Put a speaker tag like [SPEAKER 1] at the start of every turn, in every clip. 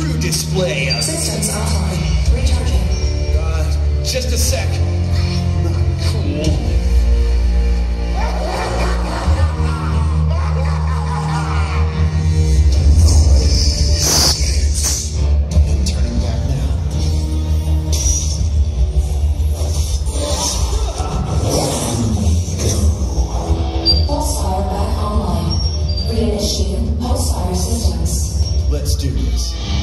[SPEAKER 1] true display of.
[SPEAKER 2] Systems offline. Recharging.
[SPEAKER 1] Uh, just a sec. Not cool. Turning back
[SPEAKER 2] back online. Reinitiating Pulsefire systems.
[SPEAKER 1] Let's do this.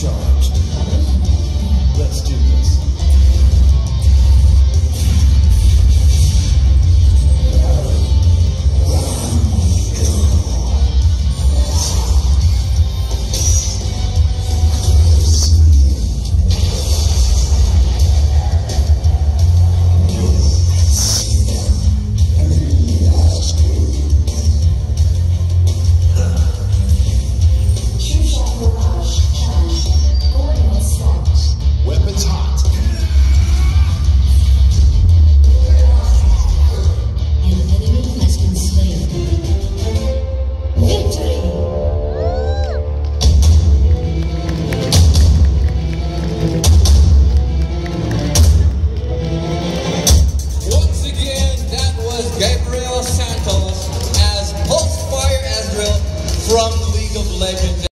[SPEAKER 1] Charged. Let's do this.